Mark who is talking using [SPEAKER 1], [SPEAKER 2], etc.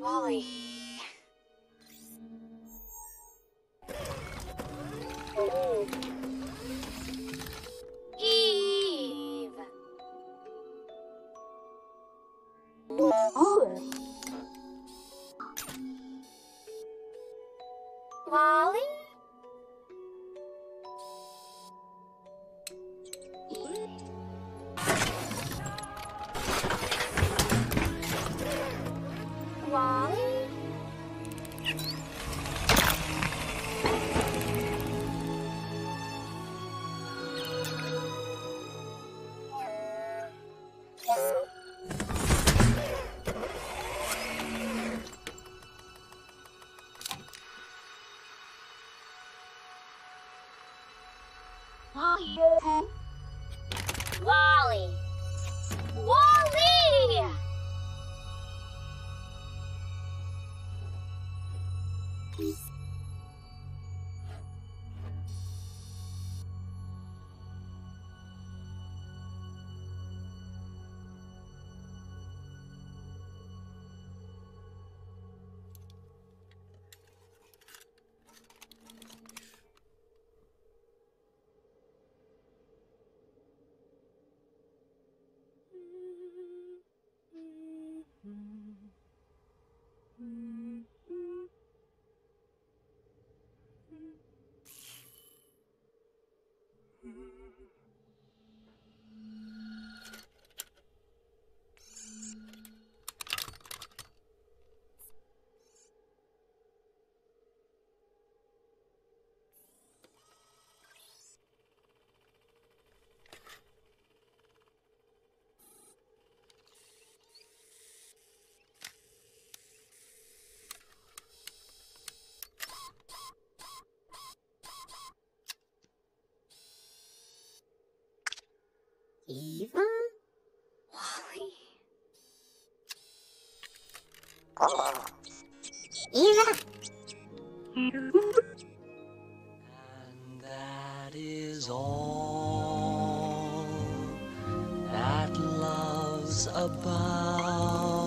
[SPEAKER 1] Wally. Wally! Wally! Mm-hmm.
[SPEAKER 2] Eva?
[SPEAKER 1] Wally.
[SPEAKER 2] Eva?
[SPEAKER 3] And that is all that love's about.